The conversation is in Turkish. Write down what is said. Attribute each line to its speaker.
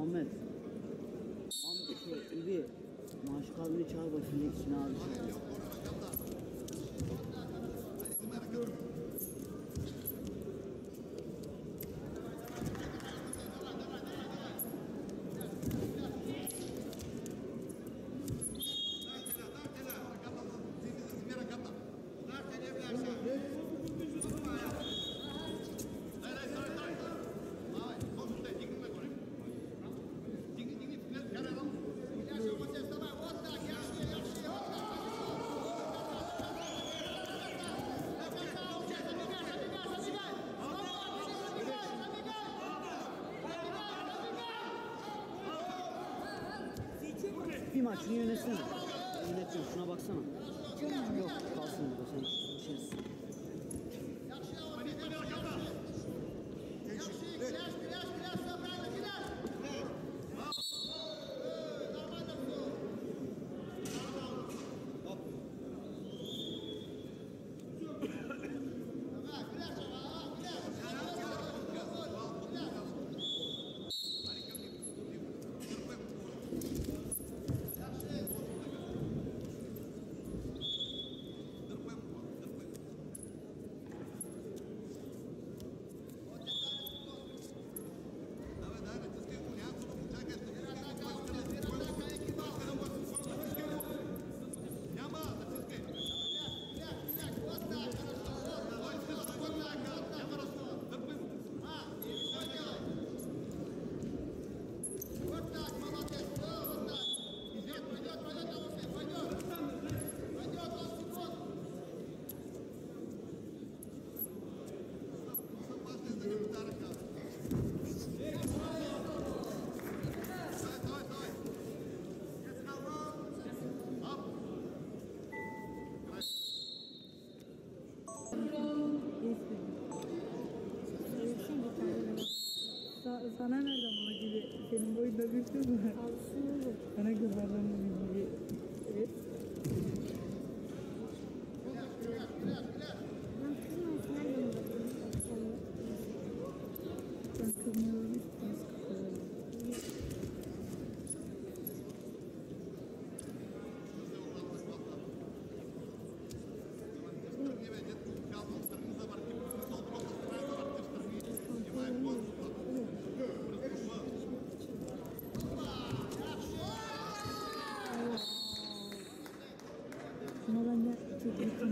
Speaker 1: Muhammed. Muhammed şey, İbi. Maaş kalbini çağır bakayım. Bir maçını yönetsene. Yönetiyorum şuna baksana.
Speaker 2: Sana nereden bana gibi? Senin boyunda bir kız var. Sana kızlardan gibi. to the